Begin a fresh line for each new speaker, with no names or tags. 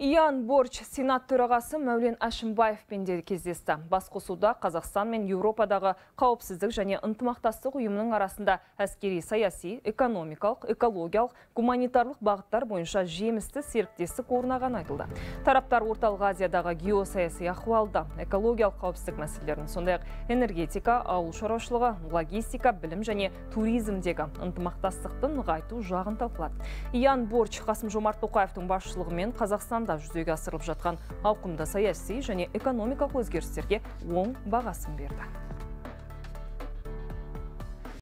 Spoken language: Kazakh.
Иян Борч Сенат төрағасы Мәулен Әшімбаевпен де кездесті. Басқосуда Қазақстан мен Еуропадағы қауіпсіздік және ынтымақтастық ұйымының арасында әскери саяси, экономикалық, экологиялық, гуманитарлық бағыттар бойынша жемісті серіктестік орнаған айтылды. Тараптар Орталық Азиядағы геосаяси ахуалды, экологиялық қауіпсіздік мәселелерін, сондай-ақ энергетика, ауыл шаруашылығы, логистика, білім және туризмдегі ынтымақтастықты нығайту жағын талқылады. Иян Борч Қасым Жомарт Тоқаевтың басшылығымен Қазақстан жүзеге асырылып жатқан ауқымды саяси және экономикалық өзгерістерге оң бағасын берді.